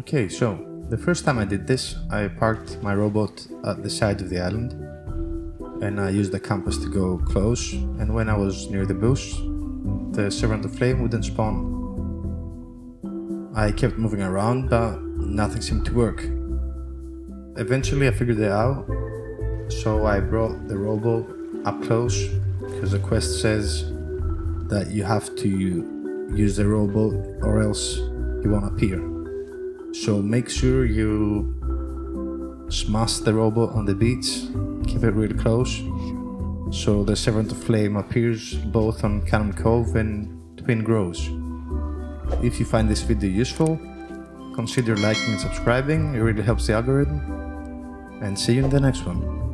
Okay, so the first time I did this, I parked my rowboat at the side of the island and I used the compass to go close. And when I was near the bush, the Servant of Flame wouldn't spawn. I kept moving around, but nothing seemed to work. Eventually, I figured it out, so I brought the rowboat up close because the quest says that you have to use the rowboat or else he won't appear. So make sure you smash the rowboat on the beach, keep it really close, so the Servant of Flame appears both on Cannon Cove and Twin Groves. If you find this video useful, consider liking and subscribing, it really helps the algorithm, and see you in the next one.